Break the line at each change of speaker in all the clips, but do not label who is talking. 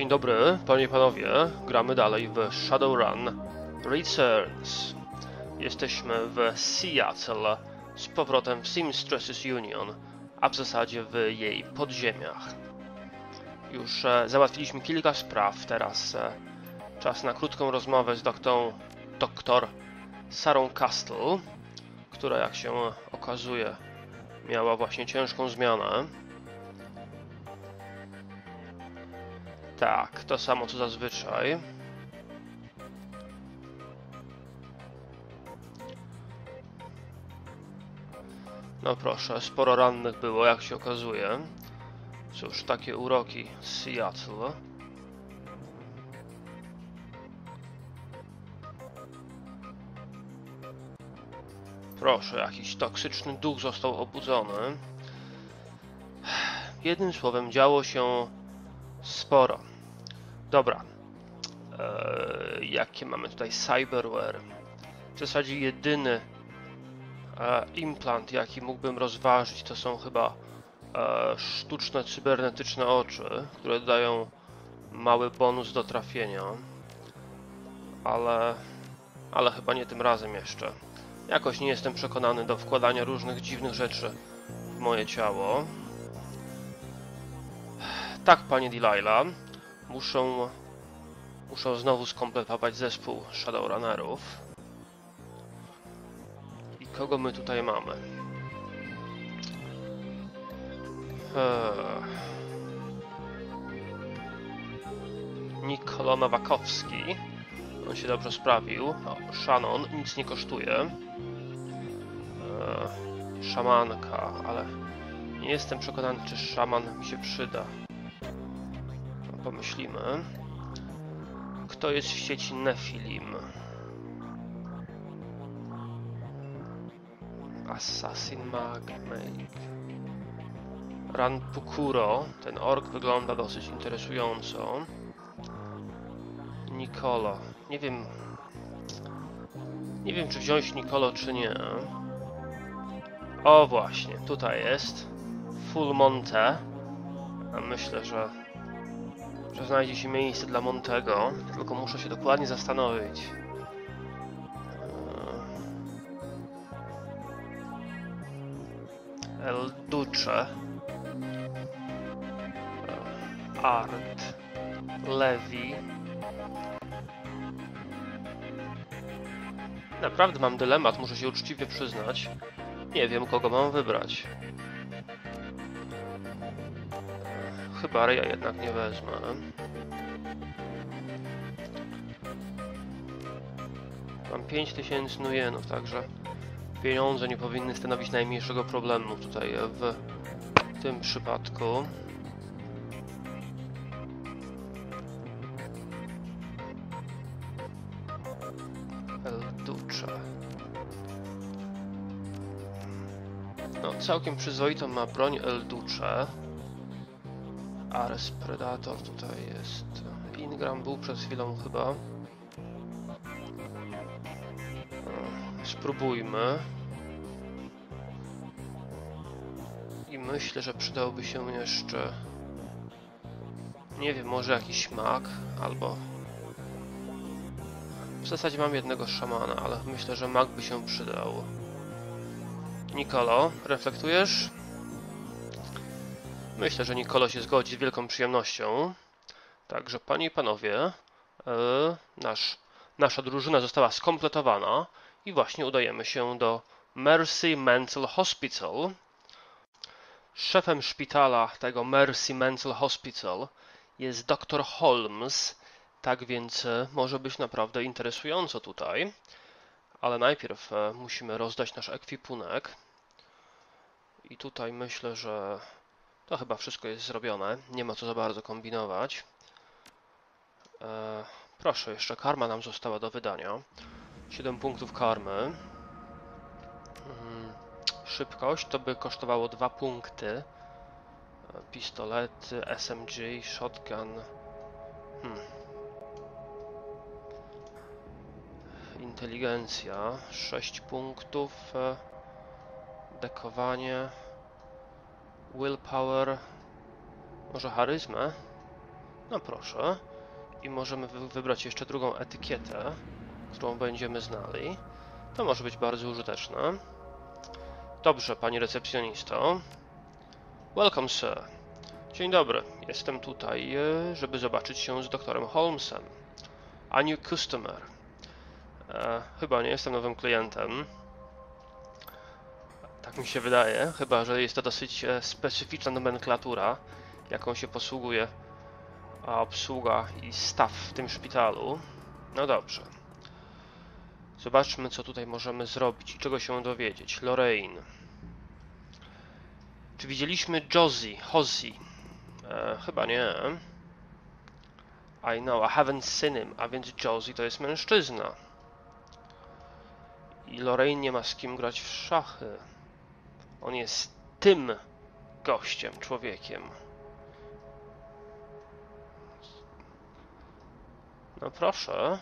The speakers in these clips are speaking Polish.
Dzień dobry, panie i panowie. Gramy dalej w Shadowrun Returns. Jesteśmy w Seattle, z powrotem w Seamstresses Union, a w zasadzie w jej podziemiach. Już e, załatwiliśmy kilka spraw, teraz e, czas na krótką rozmowę z doktorą, doktor Sarą Castle, która jak się okazuje miała właśnie ciężką zmianę. Tak, to samo co zazwyczaj. No proszę, sporo rannych było, jak się okazuje. Cóż, takie uroki Seattle. Proszę, jakiś toksyczny duch został obudzony. Jednym słowem, działo się sporo. Dobra. Eee, jakie mamy tutaj cyberware? W zasadzie jedyny e, implant, jaki mógłbym rozważyć, to są chyba e, sztuczne cybernetyczne oczy, które dają mały bonus do trafienia. Ale, ale chyba nie tym razem jeszcze. Jakoś nie jestem przekonany do wkładania różnych dziwnych rzeczy w moje ciało. Tak, panie Delilah. Muszę, muszę znowu skompletować zespół Shadowrunnerów. I kogo my tutaj mamy? Eee. Nikolo Nowakowski. On się dobrze sprawił. O, Shannon nic nie kosztuje. Eee, szamanka, ale nie jestem przekonany, czy szaman mi się przyda. Pomyślimy. Kto jest w sieci Nephilim? Assassin Mag Make. Ranpukuro. Ten ork wygląda dosyć interesująco. Nicolo. Nie wiem. Nie wiem, czy wziąć Nicolo, czy nie. O, właśnie, tutaj jest. Full Monte. A myślę, że, że znajdzie się miejsce dla Montego. Tylko muszę się dokładnie zastanowić. Eee, El Duce. Eee, Art. Levi. Naprawdę mam dylemat, muszę się uczciwie przyznać. Nie wiem, kogo mam wybrać. Chyba Reja jednak nie wezmę. Mam 5000 nujenów, także pieniądze nie powinny stanowić najmniejszego problemu tutaj w tym przypadku. El Duce. No, całkiem przyzwoitą ma broń El Duce. Ares Predator tutaj jest. Ingram był przed chwilą chyba. O, Spróbujmy. I myślę, że przydałby się jeszcze... Nie wiem, może jakiś mag, albo... W zasadzie mam jednego szamana, ale myślę, że mag by się przydał. Nikolo, reflektujesz? Myślę, że Nikolo się zgodzi z wielką przyjemnością. Także, panie i panowie, e, nasz, nasza drużyna została skompletowana i właśnie udajemy się do Mercy Mental Hospital. Szefem szpitala tego Mercy Mental Hospital jest dr Holmes, tak więc e, może być naprawdę interesująco tutaj. Ale najpierw e, musimy rozdać nasz ekwipunek. I tutaj myślę, że to chyba wszystko jest zrobione. Nie ma co za bardzo kombinować. E, proszę, jeszcze karma nam została do wydania. 7 punktów karmy. Mm, Szybkość to by kosztowało 2 punkty. E, Pistolety, SMG, shotgun. Hmm. Inteligencja 6 punktów. e, Dekowanie. Willpower. Może charyzmę? No proszę. I możemy wy wybrać jeszcze drugą etykietę, którą będziemy znali. To może być bardzo użyteczne. Dobrze, pani recepcjonisto. Welcome, sir. Dzień dobry. Jestem tutaj, e, żeby zobaczyć się z doktorem Holmesem. A new customer. E, chyba nie jestem nowym klientem. Tak mi się wydaje, chyba że jest to dosyć e, specyficzna nomenklatura, jaką się posługuje obsługa i staw w tym szpitalu. No dobrze. Zobaczmy, co tutaj możemy zrobić i czego się dowiedzieć. Lorraine. Czy widzieliśmy Josie? Hozzy? E, chyba nie. I know, I haven't seen him. A więc Josie to jest mężczyzna. I Lorraine nie ma z kim grać w szachy. On jest tym gościem, człowiekiem. No proszę.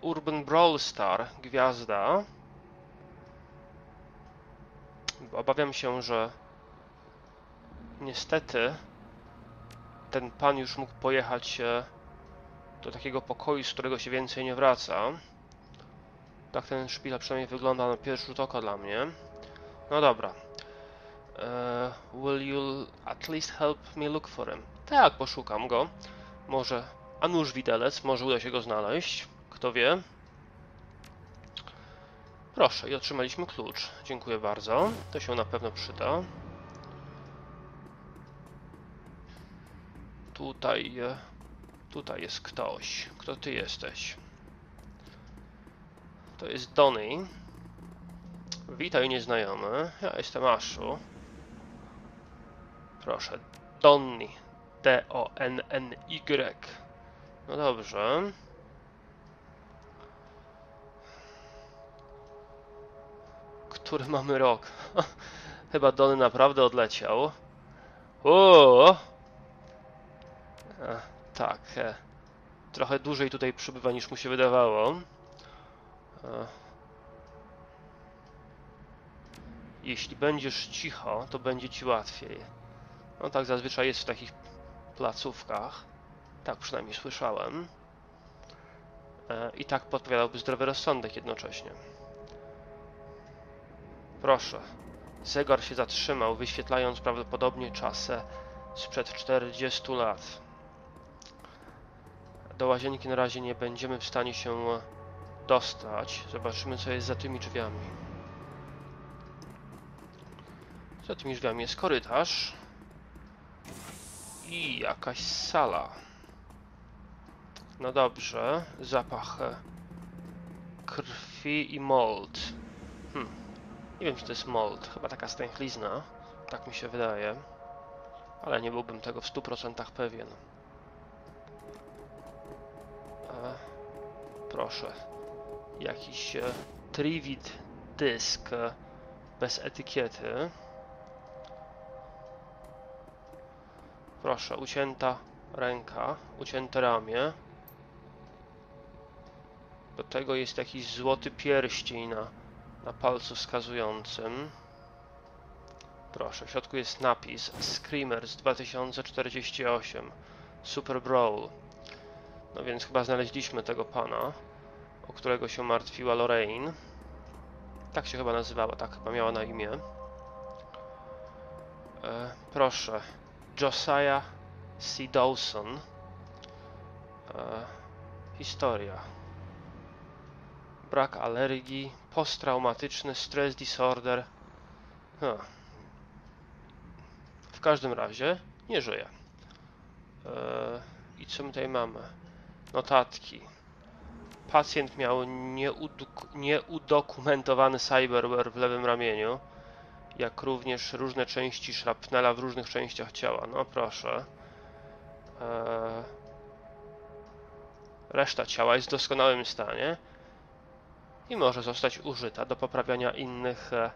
Urban Brawl Star, gwiazda. Obawiam się, że niestety ten pan już mógł pojechać do takiego pokoju, z którego się więcej nie wraca. Tak ten szpital przynajmniej wygląda na pierwszy rzut oka dla mnie. No dobra. E, will you at least help me look for him? Tak, poszukam go. Może, a nuż widelec, może uda się go znaleźć. Kto wie? Proszę, i otrzymaliśmy klucz. Dziękuję bardzo. To się na pewno przyda. Tutaj, e, tutaj jest ktoś. Kto ty jesteś? To jest Donny. Witaj nieznajomy. Ja jestem Aszu. Proszę, Donny. D-O-N-N-Y. No dobrze. Który mamy rok? Chyba Donny naprawdę odleciał. O! E, tak. E, trochę dłużej tutaj przybywa niż mu się wydawało. Jeśli będziesz cicho, to będzie ci łatwiej. No tak zazwyczaj jest w takich placówkach. Tak przynajmniej słyszałem. E, I tak podpowiadałby zdrowy rozsądek jednocześnie. Proszę. Zegar się zatrzymał, wyświetlając prawdopodobnie czasę sprzed 40 lat. Do łazienki na razie nie będziemy w stanie się dostać. Zobaczymy, co jest za tymi drzwiami. Za tymi drzwiami jest korytarz. I jakaś sala. No dobrze, zapach krwi i mold. Hmm. Nie wiem, czy to jest mold. Chyba taka stęchlizna. Tak mi się wydaje. Ale nie byłbym tego w 100% pewien. E, proszę. Jakiś e, Trivid dysk e, bez etykiety. Proszę, ucięta ręka, ucięte ramię. Do tego jest jakiś złoty pierścień na, na palcu wskazującym. Proszę, w środku jest napis Screamers 2048 Super Brawl. No więc chyba znaleźliśmy tego pana, o którego się martwiła Lorraine. Tak się chyba nazywała, tak chyba miała na imię. E, proszę, Josiah C. Dawson. E, historia. Brak alergii, posttraumatyczny stres disorder. No. W każdym razie nie żyje. E, I co my tutaj mamy? Notatki. Pacjent miał nieudokumentowany cyberware w lewym ramieniu jak również różne części szrapnela w różnych częściach ciała. No proszę. Eee... Reszta ciała jest w doskonałym stanie i może zostać użyta do poprawiania innych e,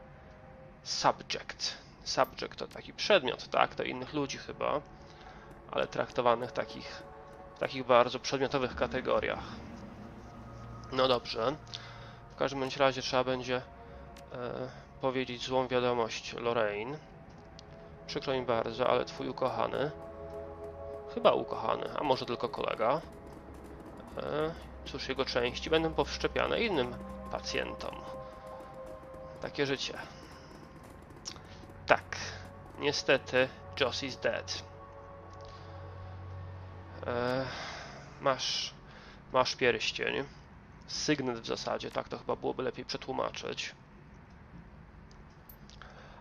subject. Subject to taki przedmiot, tak, do innych ludzi chyba, ale traktowanych takich, w takich bardzo przedmiotowych kategoriach. No dobrze. W każdym razie trzeba będzie e, powiedzieć złą wiadomość Lorraine. Przykro mi bardzo, ale twój ukochany, chyba ukochany, a może tylko kolega, e, cóż, jego części będą powszczepiane innym pacjentom. Takie życie. Tak, niestety Joss is dead. E, masz, masz pierścień. Sygnet w zasadzie, tak to chyba byłoby lepiej przetłumaczyć.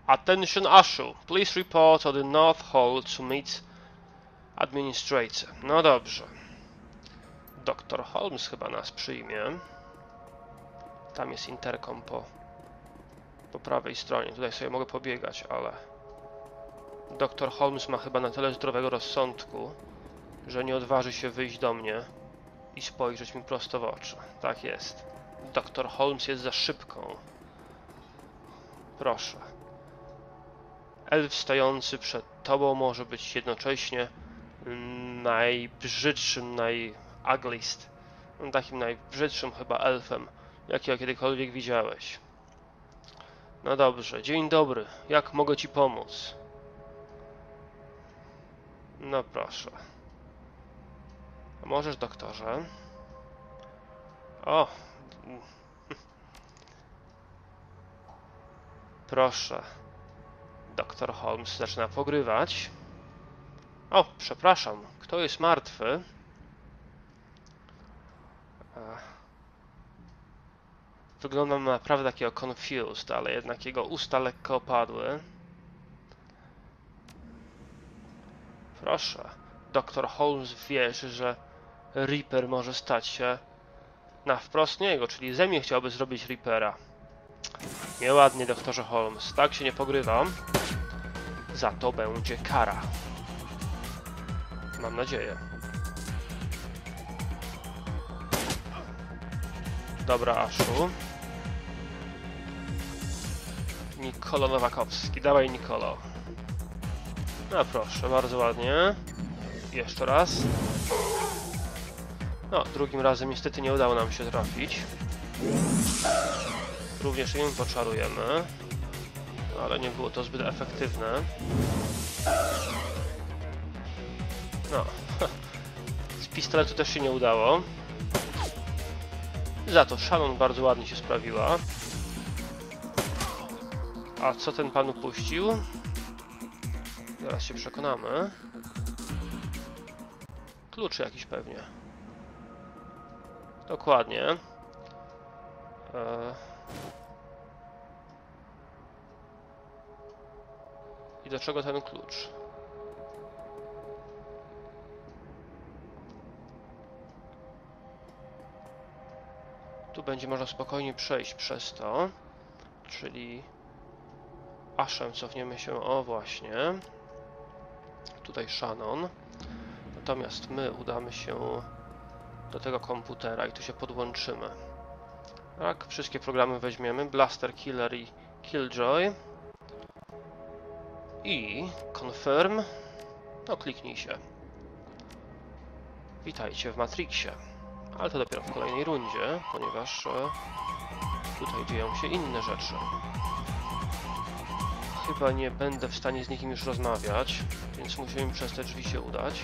Attention Ashu, please report on the North Hall to meet administrator. No dobrze. Dr. Holmes chyba nas przyjmie. Tam jest interkom po, po prawej stronie. Tutaj sobie mogę pobiegać, ale... Dr. Holmes ma chyba na tyle zdrowego rozsądku, że nie odważy się wyjść do mnie i spojrzeć mi prosto w oczy. Tak jest. Dr. Holmes jest za szybką. Proszę. Elf stojący przed tobą może być jednocześnie najbrzydszym, najugliest, takim najbrzydszym chyba elfem, jakiego kiedykolwiek widziałeś. No dobrze, dzień dobry, jak mogę ci pomóc? No proszę. Możesz, doktorze? O! Proszę. Doktor Holmes zaczyna pogrywać. O, przepraszam, kto jest martwy? Wyglądam na naprawdę takiego confused, ale jednak jego usta lekko opadły. Proszę, doktor Holmes wierzy, że Reaper może stać się na wprost niego, czyli ze mnie chciałby zrobić Reapera. Nieładnie, doktorze Holmes. Tak się nie pogrywam. Za to będzie kara. Mam nadzieję. Dobra, Aszu. Nikolo Nowakowski. Dawaj, Nikolo. No proszę, bardzo ładnie. Jeszcze raz. No, drugim razem niestety nie udało nam się trafić. Również im poczarujemy. Ale nie było to zbyt efektywne. No. Z pistoletu też się nie udało. Za to Shannon bardzo ładnie się sprawiła. A co ten pan upuścił? Zaraz się przekonamy. Kluczy jakiś pewnie. Dokładnie. Eee. I do czego ten klucz? Tu będzie można spokojnie przejść przez to. Czyli Ashem cofniemy się, o właśnie. Tutaj Shannon. Natomiast my udamy się do tego komputera i tu się podłączymy. Tak, wszystkie programy weźmiemy. Blaster Killer i Killjoy. I confirm. No kliknij się. Witajcie w Matrixie. Ale to dopiero w kolejnej rundzie, ponieważ e, tutaj dzieją się inne rzeczy. Chyba nie będę w stanie z nikim już rozmawiać, więc musimy przez te drzwi się udać.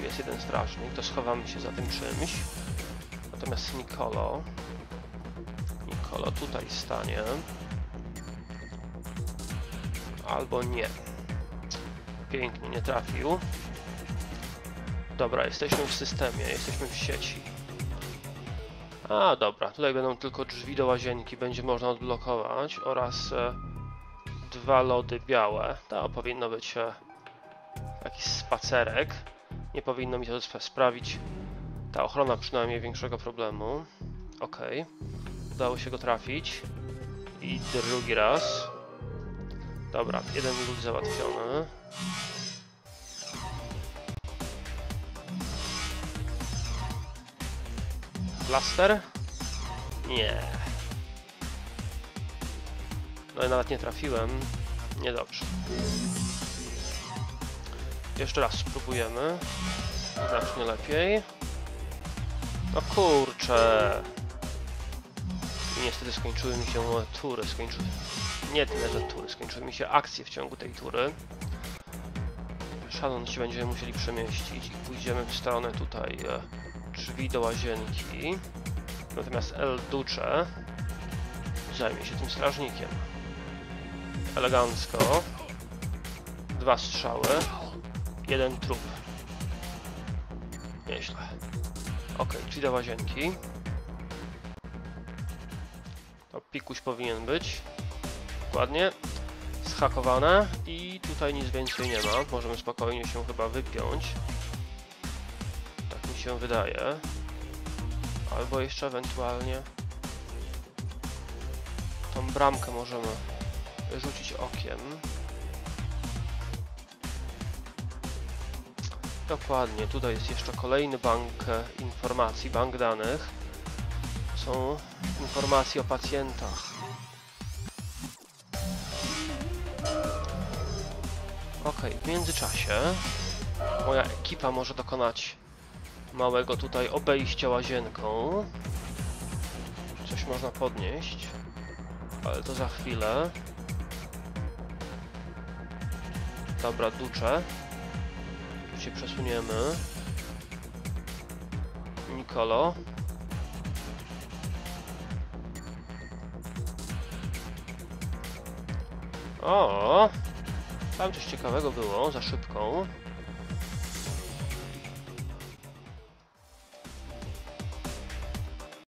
Tu jest jeden strażnik, to schowamy się za tym czymś. Natomiast Nicolo... Nicolo tutaj stanie. Albo nie. Pięknie, nie trafił. Dobra, jesteśmy w systemie, jesteśmy w sieci. A, dobra, tutaj będą tylko drzwi do łazienki, będzie można odblokować oraz e, dwa lody białe. To powinno być e, jakiś spacerek. Nie powinno mi to sprawić ta ochrona przynajmniej większego problemu. Ok, udało się go trafić. I drugi raz. Dobra, jeden lód załatwiony. Blaster? Nie. No i nawet nie trafiłem. Niedobrze. Jeszcze raz spróbujemy. Znacznie lepiej. No kurczę. Niestety skończyły mi się tury. Skończyły. nie tyle za tury, skończyły mi się akcje w ciągu tej tury. Shannon się będziemy musieli przemieścić i pójdziemy w stronę tutaj e, drzwi do łazienki. Natomiast El Duce zajmie się tym strażnikiem. Elegancko. Dwa strzały. Jeden trup. Nieźle. Ok, drzwi do łazienki. To pikuś powinien być. Dokładnie. Schakowane. I tutaj nic więcej nie ma. Możemy spokojnie się chyba wypiąć. Tak mi się wydaje. Albo jeszcze ewentualnie tą bramkę możemy rzucić okiem. Dokładnie, tutaj jest jeszcze kolejny bank e, informacji, bank danych. Są informacje o pacjentach. Ok, w międzyczasie moja ekipa może dokonać małego tutaj obejścia łazienką. Coś można podnieść, ale to za chwilę. Dobra, ducze. Się przesuniemy. Nikolo. O! Tam coś ciekawego było, za szybką.